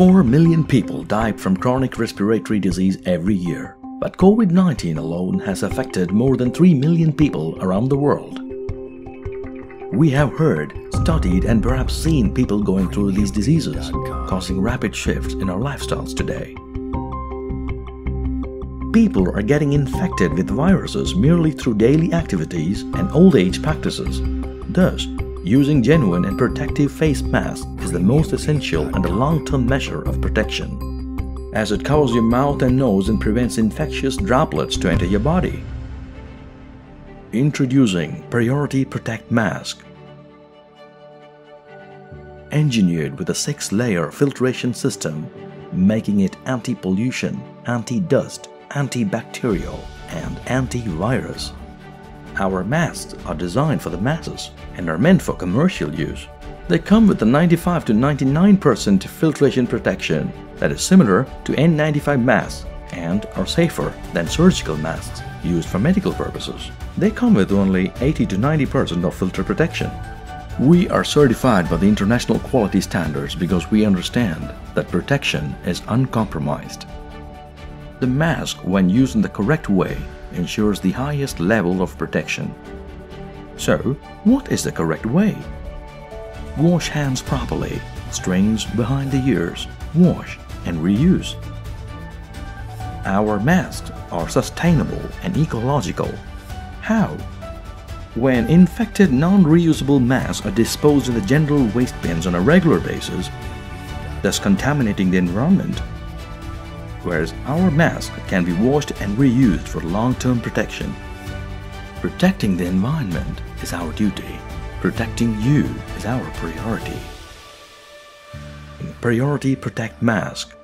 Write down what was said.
4 million people die from chronic respiratory disease every year, but COVID 19 alone has affected more than 3 million people around the world. We have heard, studied, and perhaps seen people going through these diseases, causing rapid shifts in our lifestyles today. People are getting infected with viruses merely through daily activities and old age practices. Thus, using genuine and protective face masks is the most essential and a long-term measure of protection, as it covers your mouth and nose and prevents infectious droplets to enter your body. Introducing Priority Protect Mask Engineered with a six-layer filtration system, making it anti-pollution, anti-dust, antibacterial, and antivirus. Our masks are designed for the masses and are meant for commercial use. They come with a 95 to 99% filtration protection that is similar to N95 masks and are safer than surgical masks used for medical purposes. They come with only 80 to 90% of filter protection. We are certified by the international quality standards because we understand that protection is uncompromised. The mask, when used in the correct way, ensures the highest level of protection. So, what is the correct way? Wash hands properly, strings behind the ears, wash and reuse. Our masks are sustainable and ecological. How? When infected non-reusable masks are disposed in the general waste bins on a regular basis, thus contaminating the environment, whereas our mask can be washed and reused for long-term protection. Protecting the environment is our duty. Protecting you is our priority. Priority Protect Mask